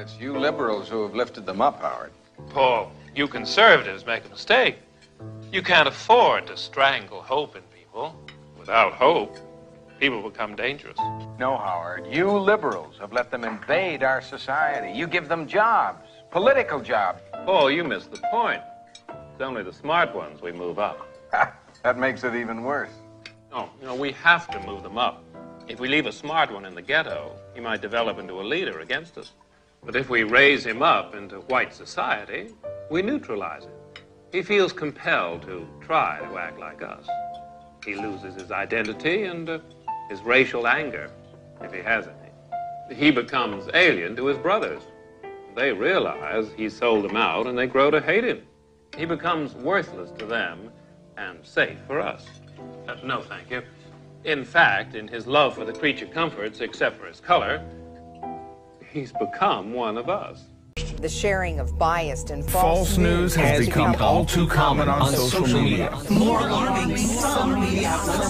It's you liberals who have lifted them up, Howard. Paul, you conservatives make a mistake. You can't afford to strangle hope in people. Without hope, people become dangerous. No, Howard. You liberals have let them invade our society. You give them jobs, political jobs. Paul, you missed the point. It's only the smart ones we move up. that makes it even worse. No, you know, we have to move them up. If we leave a smart one in the ghetto, he might develop into a leader against us. But if we raise him up into white society, we neutralize him. He feels compelled to try to act like us. He loses his identity and uh, his racial anger, if he has any. He becomes alien to his brothers. They realize he sold them out and they grow to hate him. He becomes worthless to them and safe for us. Uh, no, thank you. In fact, in his love for the creature comforts, except for his color, he's become one of us. The sharing of biased and false, false news has, has become, become all too common on, on social, social media. media. More alarming, some media outlets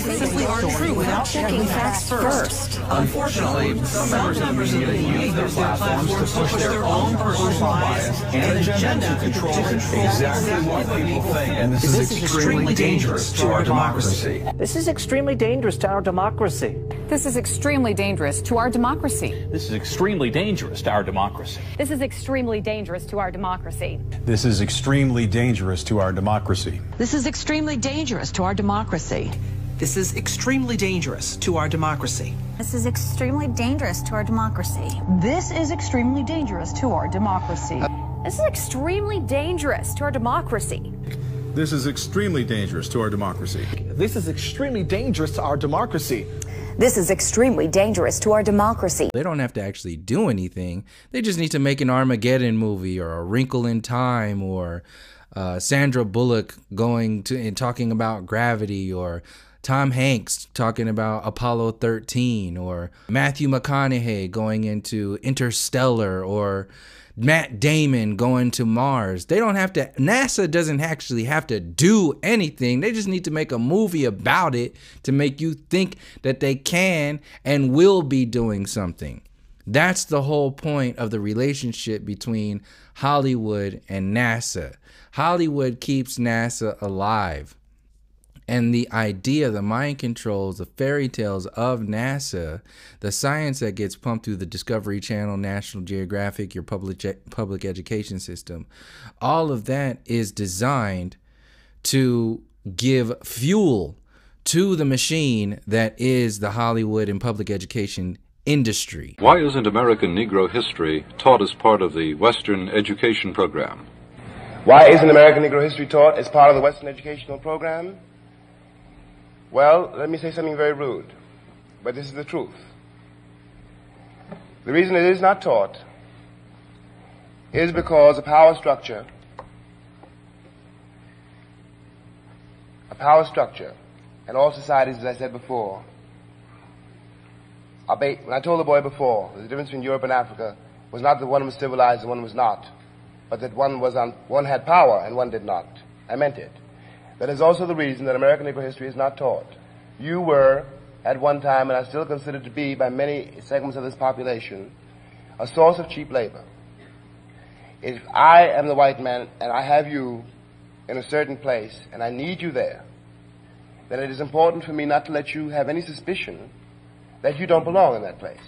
simply aren't true without checking facts first. Unfortunately, some members of the media use their platforms to push their own personal bias and agenda to control exactly what people think. And this, this is extremely dangerous to our democracy. This is extremely dangerous to our democracy. This is extremely dangerous to our democracy. This is extremely dangerous to our democracy. This is extremely dangerous to our democracy. This is extremely dangerous to our democracy. This is extremely dangerous to our democracy. This is extremely dangerous to our democracy. This is extremely dangerous to our democracy. This is extremely dangerous to our democracy. This is extremely dangerous to our democracy. This is extremely dangerous to our democracy. This is extremely dangerous to our democracy. This is extremely dangerous to our democracy. They don't have to actually do anything. They just need to make an Armageddon movie or a Wrinkle in Time or uh, Sandra Bullock going to and talking about gravity or Tom Hanks talking about Apollo 13 or Matthew McConaughey going into Interstellar or Matt Damon going to Mars. They don't have to, NASA doesn't actually have to do anything. They just need to make a movie about it to make you think that they can and will be doing something. That's the whole point of the relationship between Hollywood and NASA. Hollywood keeps NASA alive and the idea, the mind controls, the fairy tales of NASA, the science that gets pumped through the Discovery Channel, National Geographic, your public public education system, all of that is designed to give fuel to the machine that is the Hollywood and public education industry. Why isn't American Negro history taught as part of the Western education program? Why isn't American Negro history taught as part of the Western educational program? Well, let me say something very rude, but this is the truth. The reason it is not taught is because a power structure, a power structure, and all societies, as I said before, are when I told the boy before, the difference between Europe and Africa was not that one was civilized and one was not, but that one was on, one had power and one did not. I meant it. That is also the reason that American Negro history is not taught. You were, at one time, and are still considered to be by many segments of this population, a source of cheap labor. If I am the white man and I have you in a certain place and I need you there, then it is important for me not to let you have any suspicion that you don't belong in that place.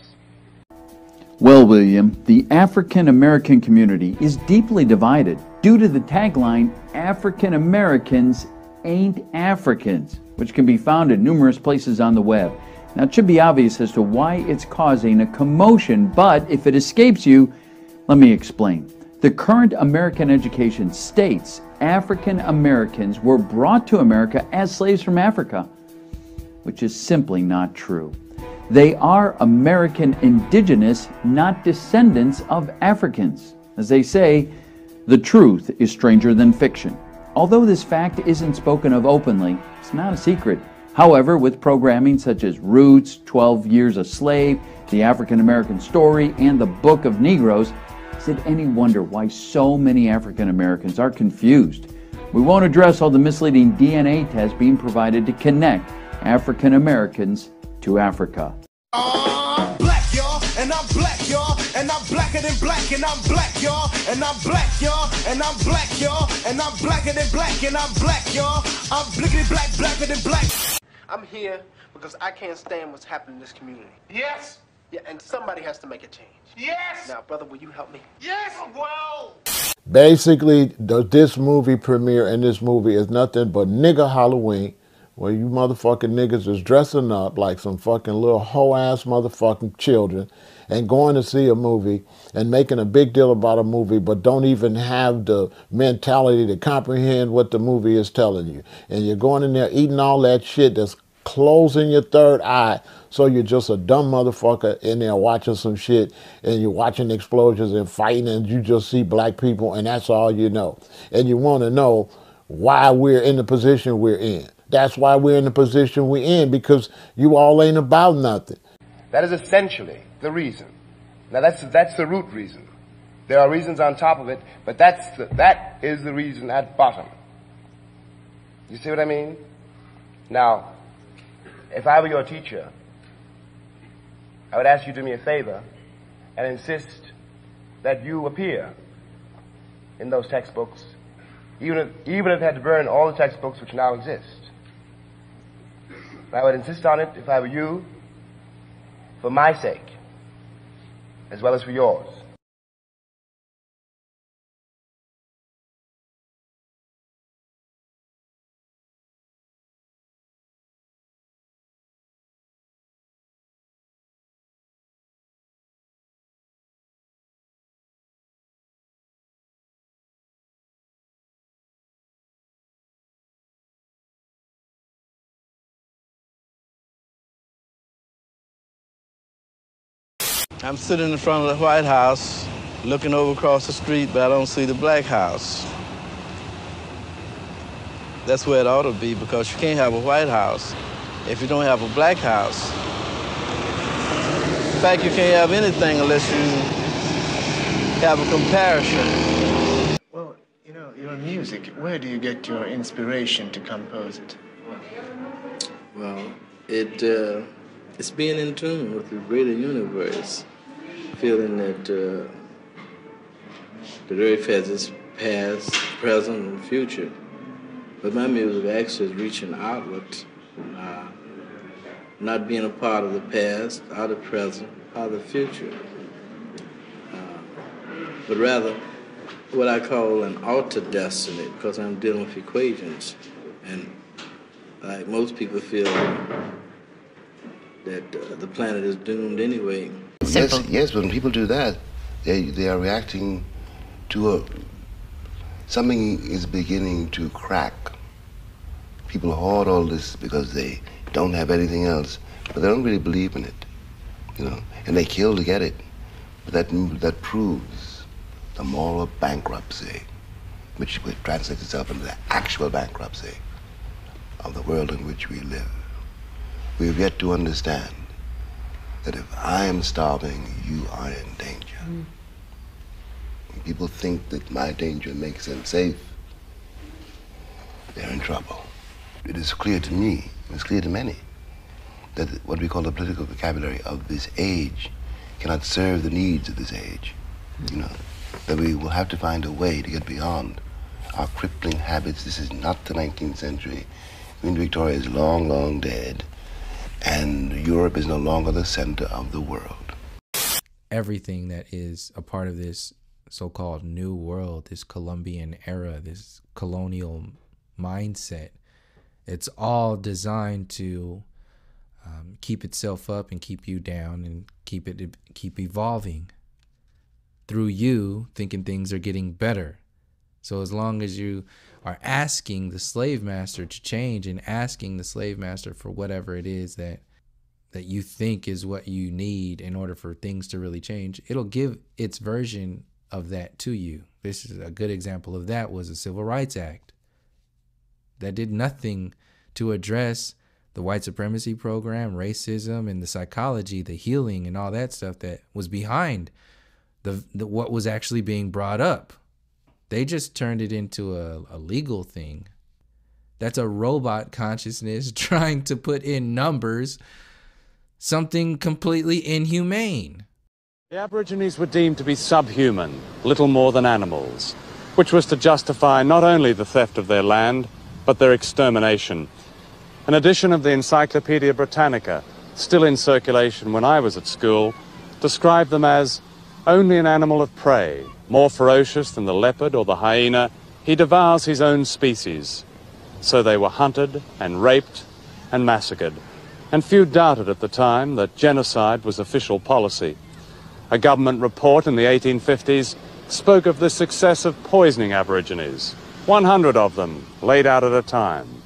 Well, William, the African American community is deeply divided due to the tagline African Americans ain't Africans, which can be found in numerous places on the web. Now, it should be obvious as to why it's causing a commotion, but if it escapes you, let me explain. The current American education states African Americans were brought to America as slaves from Africa, which is simply not true. They are American indigenous, not descendants of Africans. As they say, the truth is stranger than fiction. Although this fact isn't spoken of openly, it's not a secret. However, with programming such as Roots, 12 Years a Slave, The African American Story, and The Book of Negroes, is it any wonder why so many African Americans are confused? We won't address all the misleading DNA tests being provided to connect African Americans to Africa. Black, and I'm black, y'all, and I'm blacker than black, and I'm black, y'all, and I'm black, y'all, and I'm black, y'all, and I'm blacker than black, and I'm black, y'all. I'm blickety black, blacker than black. I'm here because I can't stand what's happening in this community. Yes. Yeah, and somebody has to make a change. Yes. Now, brother, will you help me? Yes. Well. Basically, this movie premiere and this movie is nothing but nigga Halloween, where you motherfucking niggas is dressing up like some fucking little hoe ass motherfucking children and going to see a movie and making a big deal about a movie, but don't even have the mentality to comprehend what the movie is telling you. And you're going in there eating all that shit that's closing your third eye. So you're just a dumb motherfucker in there watching some shit and you're watching explosions and fighting and you just see black people and that's all you know. And you want to know why we're in the position we're in. That's why we're in the position we're in because you all ain't about nothing. That is essentially the reason. Now that's that's the root reason. There are reasons on top of it, but that's the, that is the reason at bottom. You see what I mean? Now, if I were your teacher, I would ask you to do me a favor and insist that you appear in those textbooks, even if, even if they had to burn all the textbooks which now exist. I would insist on it if I were you, for my sake, as well as for yours. I'm sitting in front of the White House, looking over across the street, but I don't see the Black House. That's where it ought to be because you can't have a White House if you don't have a Black House. In fact, you can't have anything unless you have a comparison. Well, you know, your music, where do you get your inspiration to compose it? Well, it uh, it's being in tune with the greater universe, feeling that uh, the earth has its past, present, and future. But my music actually is reaching outward, uh, not being a part of the past, or the present, or the future, uh, but rather what I call an altered destiny, because I'm dealing with equations, and like most people feel that uh, the planet is doomed anyway. Yes, yes. When people do that, they they are reacting to a something is beginning to crack. People hoard all this because they don't have anything else, but they don't really believe in it, you know, and they kill to get it. But that that proves the moral bankruptcy, which translates itself into the actual bankruptcy of the world in which we live. We have yet to understand that if I am starving, you are in danger. Mm. People think that my danger makes them safe. They're in trouble. It is clear to me, it's clear to many, that what we call the political vocabulary of this age cannot serve the needs of this age. You know, that we will have to find a way to get beyond our crippling habits. This is not the 19th century. Queen Victoria is long, long dead and Europe is no longer the center of the world. Everything that is a part of this so called new world, this Columbian era, this colonial mindset, it's all designed to um, keep itself up and keep you down and keep it keep evolving through you thinking things are getting better. So as long as you are asking the slave master to change and asking the slave master for whatever it is that that you think is what you need in order for things to really change it'll give its version of that to you. This is a good example of that was the civil rights act. That did nothing to address the white supremacy program racism and the psychology the healing and all that stuff that was behind the, the what was actually being brought up they just turned it into a, a legal thing. That's a robot consciousness trying to put in numbers something completely inhumane. The Aborigines were deemed to be subhuman, little more than animals, which was to justify not only the theft of their land, but their extermination. An edition of the Encyclopedia Britannica, still in circulation when I was at school, described them as only an animal of prey, more ferocious than the leopard or the hyena, he devours his own species. So they were hunted and raped and massacred. And few doubted at the time that genocide was official policy. A government report in the 1850s spoke of the success of poisoning Aborigines, 100 of them laid out at a time.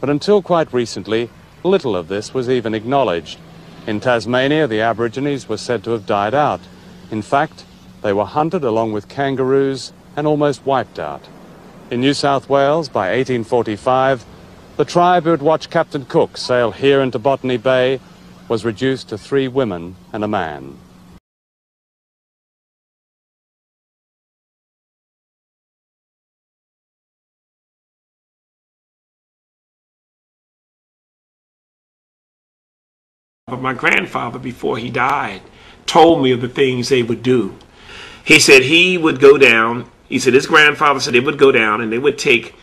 But until quite recently, little of this was even acknowledged. In Tasmania, the Aborigines were said to have died out. In fact, they were hunted along with kangaroos and almost wiped out. In New South Wales, by 1845, the tribe who had watched Captain Cook sail here into Botany Bay was reduced to three women and a man. But my grandfather, before he died, told me of the things they would do. He said he would go down. He said his grandfather said they would go down and they would take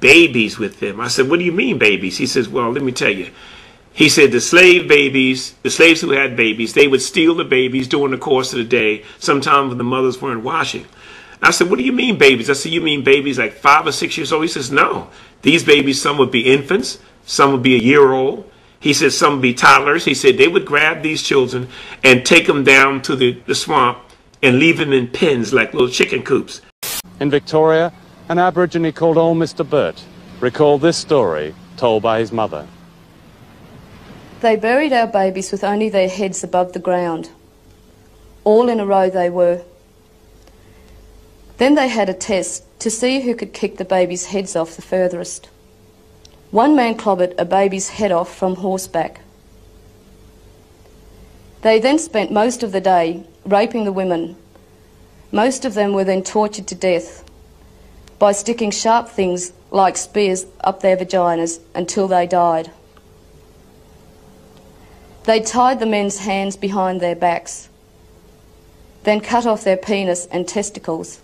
babies with them. I said, What do you mean, babies? He says, Well, let me tell you. He said the slave babies, the slaves who had babies, they would steal the babies during the course of the day, sometimes when the mothers weren't washing. I said, What do you mean, babies? I said, You mean babies like five or six years old? He says, No. These babies, some would be infants, some would be a year old, he said some would be toddlers. He said they would grab these children and take them down to the, the swamp and leave them in pens like little chicken coops. In Victoria, an Aborigine called old Mr. Burt recalled this story told by his mother. They buried our babies with only their heads above the ground. All in a row they were. Then they had a test to see who could kick the babies' heads off the furthest. One man clobbered a baby's head off from horseback. They then spent most of the day raping the women. Most of them were then tortured to death by sticking sharp things like spears up their vaginas until they died. They tied the men's hands behind their backs, then cut off their penis and testicles,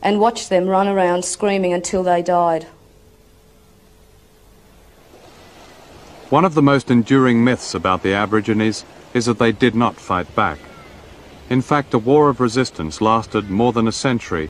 and watched them run around screaming until they died. One of the most enduring myths about the Aborigines is that they did not fight back. In fact, a war of resistance lasted more than a century